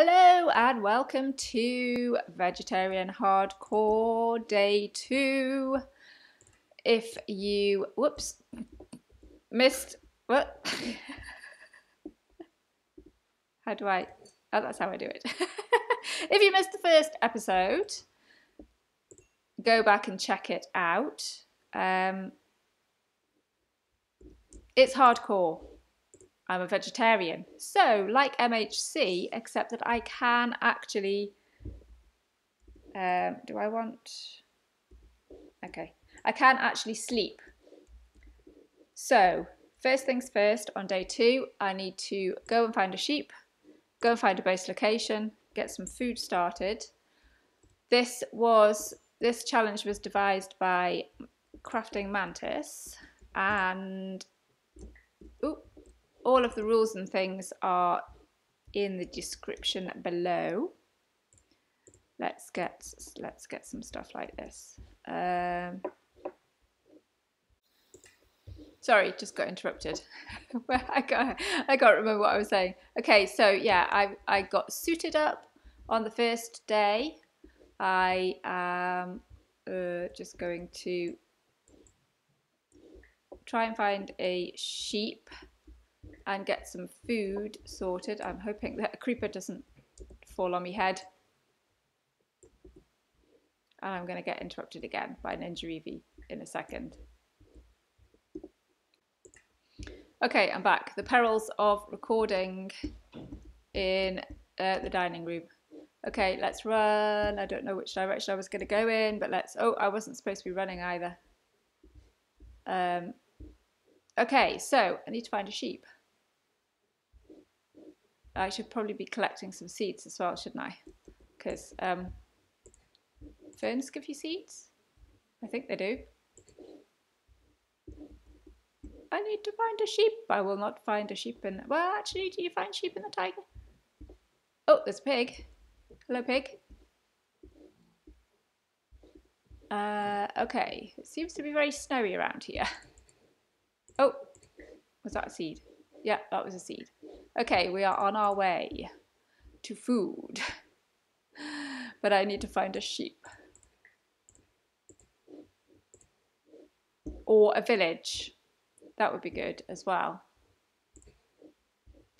Hello and welcome to Vegetarian Hardcore Day 2. If you, whoops, missed, what? how do I, oh, that's how I do it. if you missed the first episode, go back and check it out. Um, it's hardcore. I'm a vegetarian. So, like MHC, except that I can actually. Um, do I want. Okay. I can actually sleep. So, first things first, on day two, I need to go and find a sheep, go and find a base location, get some food started. This was. This challenge was devised by Crafting Mantis and. All of the rules and things are in the description below. Let's get let's get some stuff like this. Um, sorry, just got interrupted. I got I can't remember what I was saying. Okay, so yeah, I I got suited up on the first day. I am uh, just going to try and find a sheep and get some food sorted. I'm hoping that a creeper doesn't fall on my head. And I'm going to get interrupted again by an injury in a second. Okay, I'm back. The perils of recording in uh, the dining room. Okay, let's run. I don't know which direction I was going to go in, but let's... Oh, I wasn't supposed to be running either. Um, okay, so I need to find a sheep. I should probably be collecting some seeds as well, shouldn't I? Because um, ferns give you seeds? I think they do. I need to find a sheep. I will not find a sheep in... Well, actually, do you find sheep in the taiga? Oh, there's a pig. Hello, pig. Uh, okay, it seems to be very snowy around here. Oh, was that a seed? Yeah, that was a seed. Okay, we are on our way to food. but I need to find a sheep. Or a village. That would be good as well.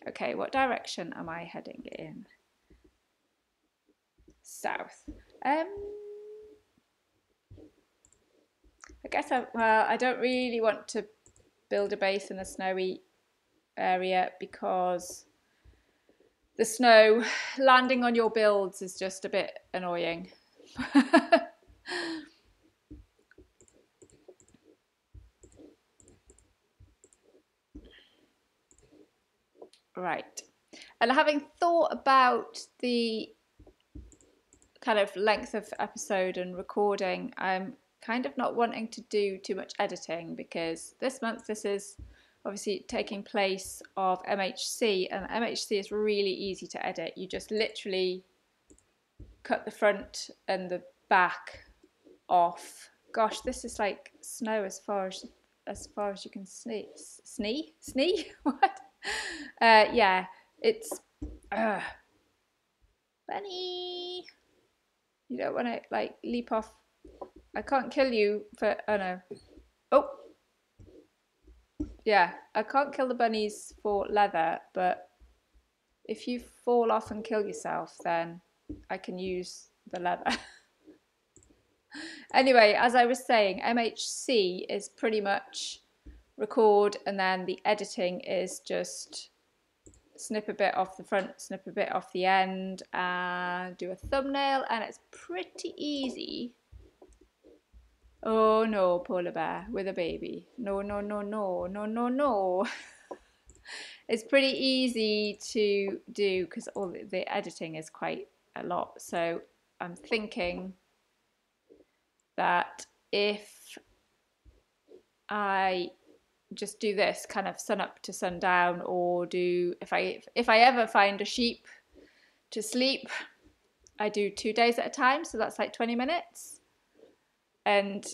Okay, what direction am I heading in? South. Um, I guess I, well, I don't really want to build a base in a snowy area because the snow landing on your builds is just a bit annoying. right. And having thought about the kind of length of episode and recording, I'm kind of not wanting to do too much editing because this month this is obviously taking place of MHC and MHC is really easy to edit. You just literally cut the front and the back off. Gosh, this is like snow as far as as far as you can snee snee snee what? Uh, yeah, it's uh, Bunny. You don't want to like leap off. I can't kill you for oh no. Yeah, I can't kill the bunnies for leather, but if you fall off and kill yourself, then I can use the leather. anyway, as I was saying, MHC is pretty much record and then the editing is just snip a bit off the front, snip a bit off the end, and do a thumbnail, and it's pretty easy Oh no, polar bear with a baby. No, no, no, no, no, no, no. it's pretty easy to do because all the, the editing is quite a lot. So I'm thinking that if I just do this kind of sun up to sundown or do if I if I ever find a sheep to sleep I do two days at a time so that's like 20 minutes and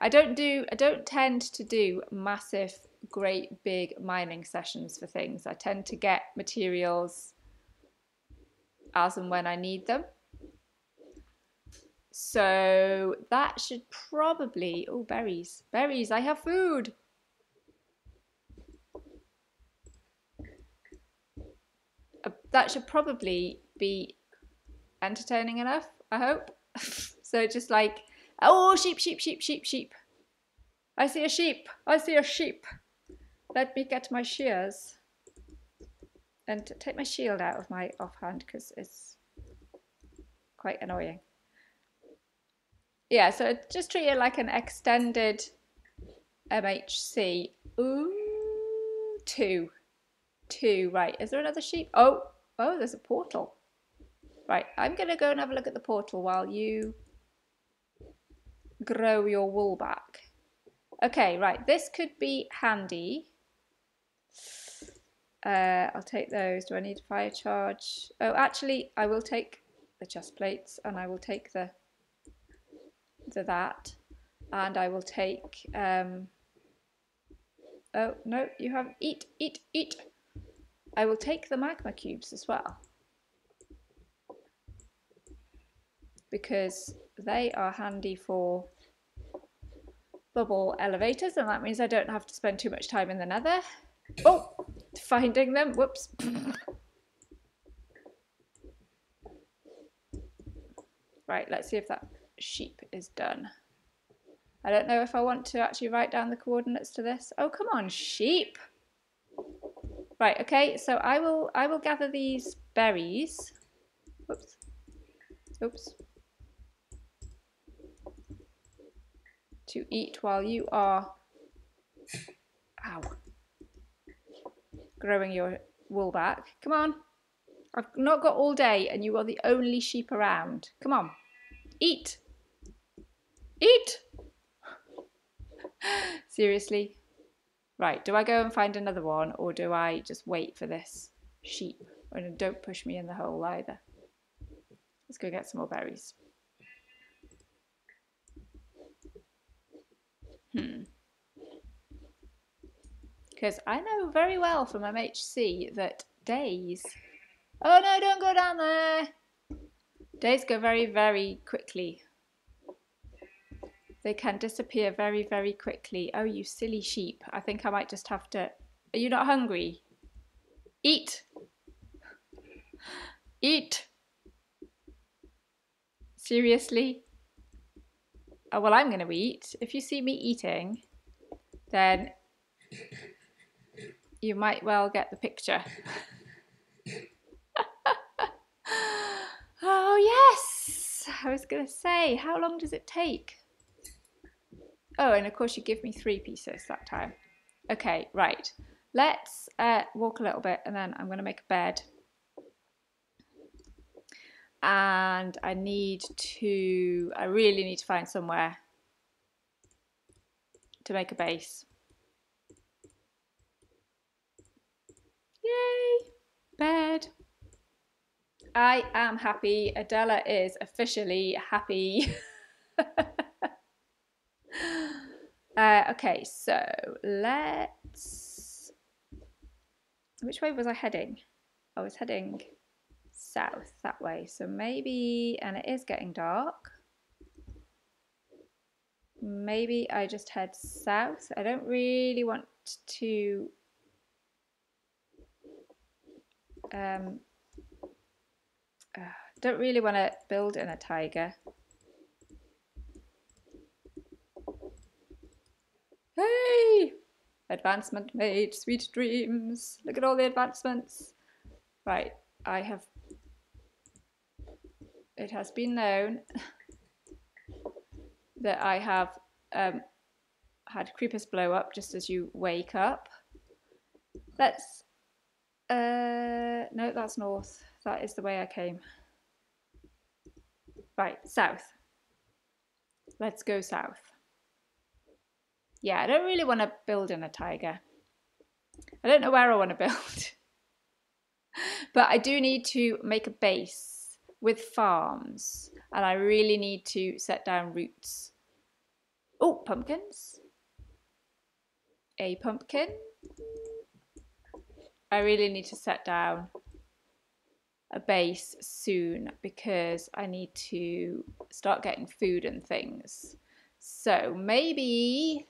I don't do I don't tend to do massive great big mining sessions for things I tend to get materials as and when I need them. So that should probably, oh, berries, berries, I have food. Uh, that should probably be entertaining enough, I hope. so just like, oh, sheep, sheep, sheep, sheep, sheep. I see a sheep, I see a sheep. Let me get my shears and take my shield out of my offhand because it's quite annoying. Yeah, so just treat it like an extended MHC. Ooh, two. Two, right. Is there another sheep? Oh, oh, there's a portal. Right, I'm going to go and have a look at the portal while you grow your wool back. Okay, right, this could be handy. Uh, I'll take those. Do I need a fire charge? Oh, actually, I will take the chest plates and I will take the the that and I will take um oh no you have eat eat eat I will take the magma cubes as well because they are handy for bubble elevators and that means I don't have to spend too much time in the nether oh finding them whoops right let's see if that sheep is done. I don't know if I want to actually write down the coordinates to this. Oh, come on, sheep. Right, okay, so I will I will gather these berries. Oops. Oops. To eat while you are ow growing your wool back. Come on. I've not got all day and you are the only sheep around. Come on. Eat. Eat! Seriously? Right, do I go and find another one or do I just wait for this sheep? And don't push me in the hole either. Let's go get some more berries. Hmm. Because I know very well from MHC that days... Oh no, don't go down there! Days go very, very quickly they can disappear very, very quickly. Oh, you silly sheep. I think I might just have to... Are you not hungry? Eat! Eat! Seriously? Oh, well, I'm going to eat. If you see me eating, then you might well get the picture. oh, yes! I was going to say, how long does it take? Oh, and of course you give me three pieces that time. Okay, right. Let's uh, walk a little bit and then I'm going to make a bed. And I need to, I really need to find somewhere to make a base. Yay! Bed. I am happy. Adela is officially happy. Uh, okay, so let's. Which way was I heading? I was heading south that way. So maybe, and it is getting dark. Maybe I just head south. I don't really want to. Um, uh, don't really want to build in a taiga. Hey! Advancement made, sweet dreams. Look at all the advancements. Right, I have... It has been known that I have um, had creepers blow up just as you wake up. Let's... Uh, no, that's north. That is the way I came. Right, south. Let's go south. Yeah, I don't really want to build in a taiga. I don't know where I want to build. but I do need to make a base with farms. And I really need to set down roots. Oh, pumpkins. A pumpkin. I really need to set down a base soon because I need to start getting food and things. So maybe,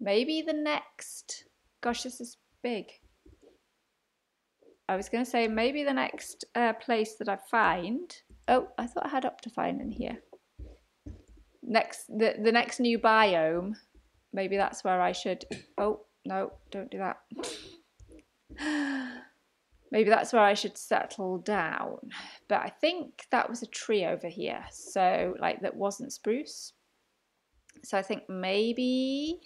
maybe the next, gosh, this is big. I was going to say maybe the next uh, place that I find, oh, I thought I had Optifine in here. Next, the, the next new biome, maybe that's where I should, oh, no, don't do that. maybe that's where I should settle down. But I think that was a tree over here. So like that wasn't spruce. So I think maybe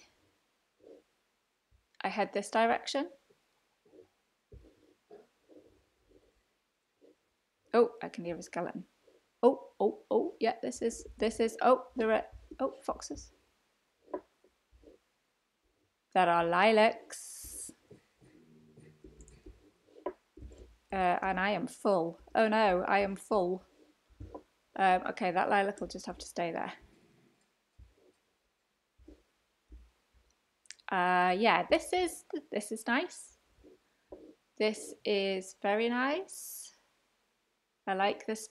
I head this direction. Oh, I can hear a skeleton. Oh, oh, oh, yeah, this is, this is, oh, there are, oh, foxes. There are lilacs. Uh, and I am full. Oh no, I am full. Um, okay, that lilac will just have to stay there. Uh, yeah, this is this is nice. This is very nice. I like this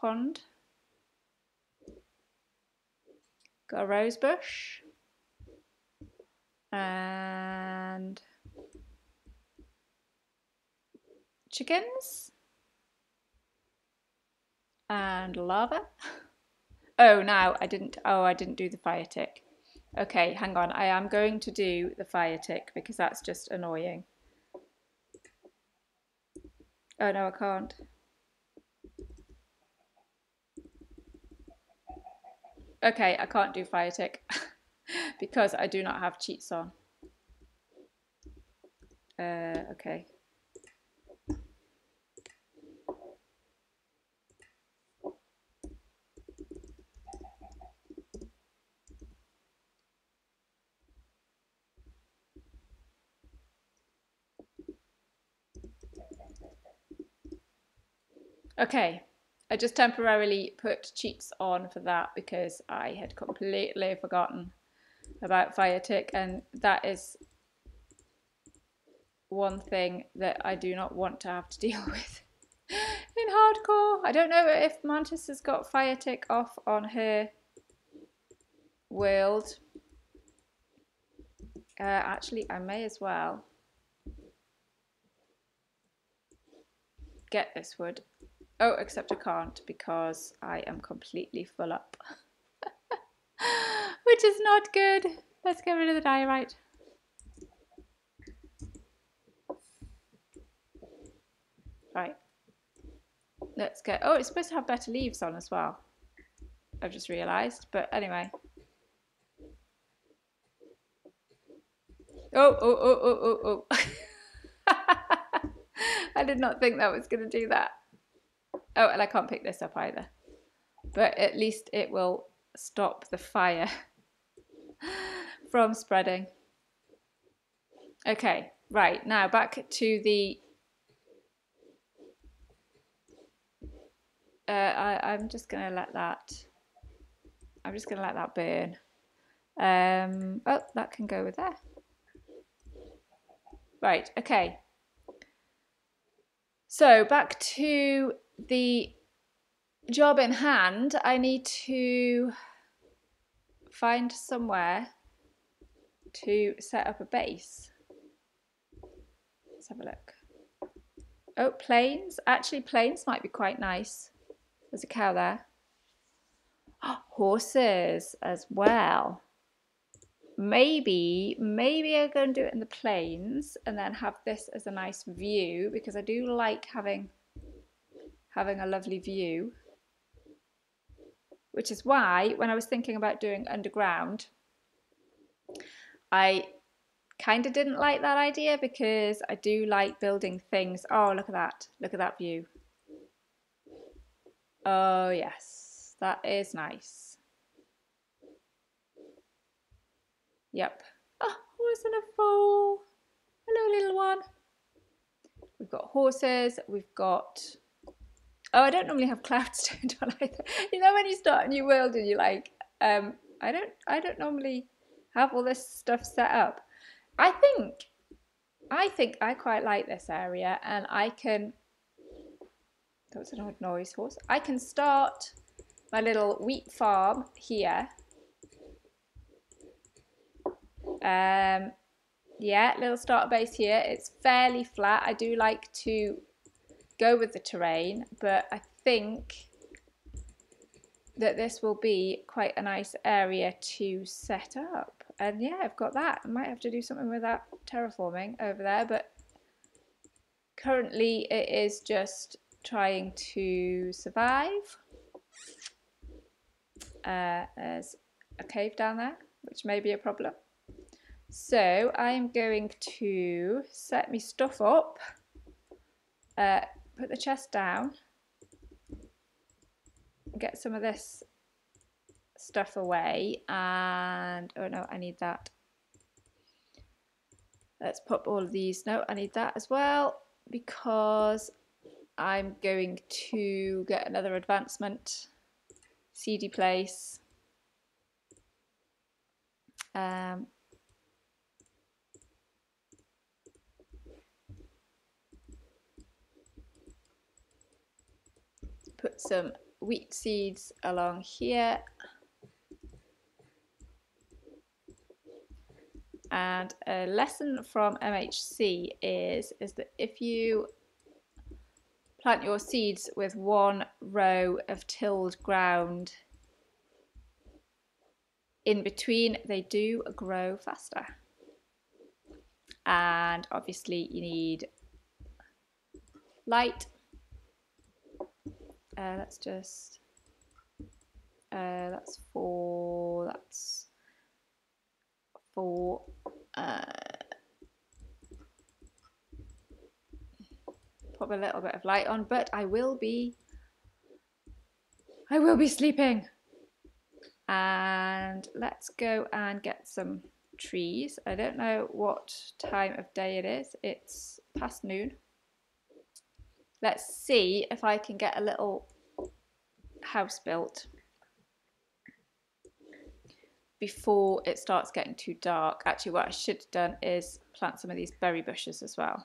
pond. Got a rose bush. And chickens and lava. Oh, now I didn't, oh, I didn't do the fire tick. Okay, hang on. I am going to do the fire tick because that's just annoying. Oh, no, I can't. Okay, I can't do fire tick because I do not have cheats on. Uh, okay. Okay, I just temporarily put cheats on for that because I had completely forgotten about fire tick and that is one thing that I do not want to have to deal with in hardcore. I don't know if Mantis has got fire tick off on her world. Uh, actually, I may as well get this wood Oh, except I can't because I am completely full up. Which is not good. Let's get rid of the diorite. Right. Let's get... Oh, it's supposed to have better leaves on as well. I've just realised. But anyway. Oh, oh, oh, oh, oh, oh. I did not think that was going to do that. Oh, and I can't pick this up either. But at least it will stop the fire from spreading. Okay, right, now back to the... Uh, I, I'm just going to let that... I'm just going to let that burn. Um, oh, that can go with there. Right, okay. So back to the job in hand, I need to find somewhere to set up a base. Let's have a look. Oh, plains. Actually, plains might be quite nice. There's a cow there. Oh, horses as well. Maybe, maybe I'm going to do it in the plains and then have this as a nice view because I do like having having a lovely view. Which is why when I was thinking about doing underground, I kind of didn't like that idea because I do like building things. Oh, look at that. Look at that view. Oh, yes. That is nice. Yep. Oh, horse and a foal. Hello, little one. We've got horses. We've got Oh, I don't normally have clouds turned on either. You know when you start a new world and you're like, um, I don't, I don't normally have all this stuff set up. I think, I think I quite like this area, and I can, That was an odd noise horse. I can start my little wheat farm here. Um, yeah, little starter base here. It's fairly flat. I do like to go with the terrain, but I think that this will be quite a nice area to set up. And yeah, I've got that. I might have to do something with that terraforming over there, but currently it is just trying to survive. Uh, there's a cave down there, which may be a problem. So I'm going to set me stuff up, uh, put the chest down, get some of this stuff away and, oh no, I need that. Let's pop all of these, no, I need that as well because I'm going to get another advancement, seedy place. Um, put some wheat seeds along here. And a lesson from MHC is, is that if you plant your seeds with one row of tilled ground in between, they do grow faster. And obviously you need light uh, let's just, uh, that's four, that's four, uh, put a little bit of light on, but I will be, I will be sleeping. And let's go and get some trees. I don't know what time of day it is. It's past noon. Let's see if I can get a little house built before it starts getting too dark. Actually, what I should have done is plant some of these berry bushes as well.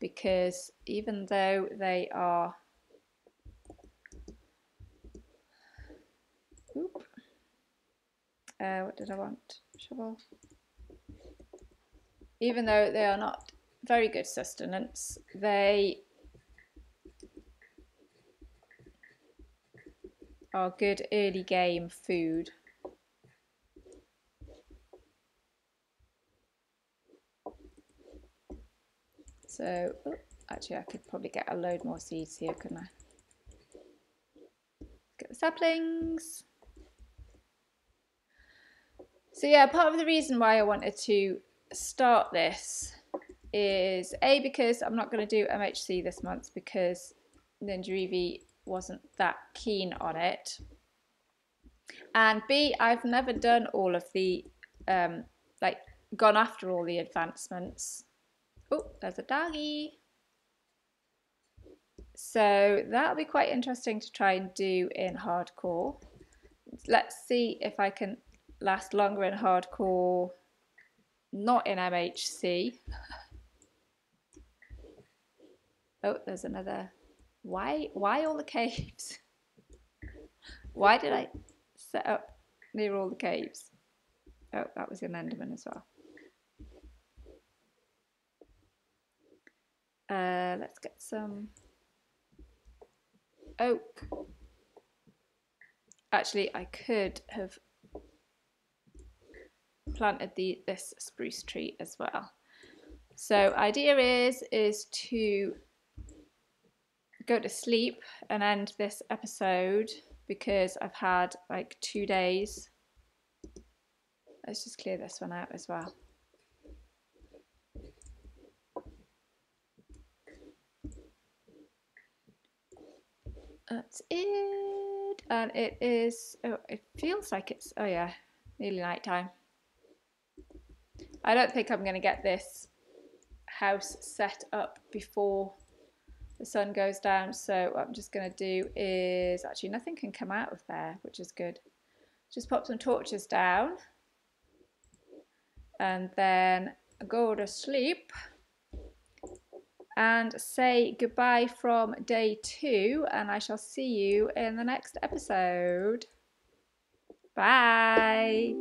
Because even though they are... Oop. Uh, what did I want? Shovel. Even though they are not very good sustenance. They are good early game food. So, actually I could probably get a load more seeds here, couldn't I? Get the saplings. So yeah, part of the reason why I wanted to start this is A, because I'm not going to do MHC this month because Ninja wasn't that keen on it. And B, I've never done all of the, um, like, gone after all the advancements. Oh, there's a doggy. So that'll be quite interesting to try and do in hardcore. Let's see if I can last longer in hardcore, not in MHC. Oh, there's another. Why, why all the caves? why did I set up near all the caves? Oh, that was an Enderman as well. Uh, let's get some oak. Actually, I could have planted the this spruce tree as well. So idea is is to go to sleep and end this episode because I've had like two days. Let's just clear this one out as well. That's it. And it is, oh, it feels like it's, oh yeah, nearly night time. I don't think I'm going to get this house set up before the sun goes down. So what I'm just going to do is, actually nothing can come out of there, which is good. Just pop some torches down and then go to sleep and say goodbye from day two, and I shall see you in the next episode. Bye.